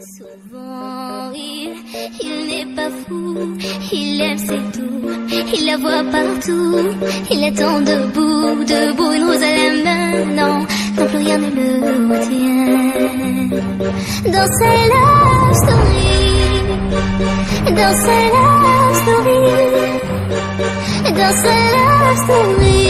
Souvent il, il n'est pas fou, il aime ses tout, il la voit partout, il attend debout, debout, une rose à la main, non, non plus rien ne le retient. Dans sa love story, dans sa love story, dans sa story.